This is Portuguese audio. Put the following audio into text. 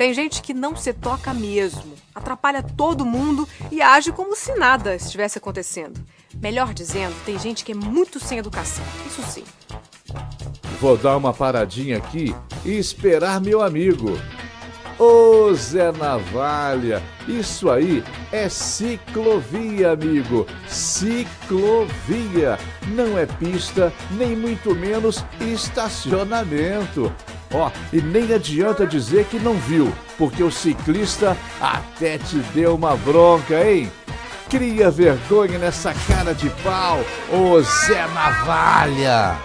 Tem gente que não se toca mesmo, atrapalha todo mundo e age como se nada estivesse acontecendo. Melhor dizendo, tem gente que é muito sem educação. Isso sim. Vou dar uma paradinha aqui e esperar meu amigo. Ô Zé Navalha, isso aí é ciclovia, amigo. Ciclovia. Não é pista, nem muito menos estacionamento. Ó, e nem adianta dizer que não viu, porque o ciclista até te deu uma bronca, hein? Cria vergonha nessa cara de pau, ô Zé Navalha!